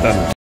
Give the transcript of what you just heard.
Pantanos.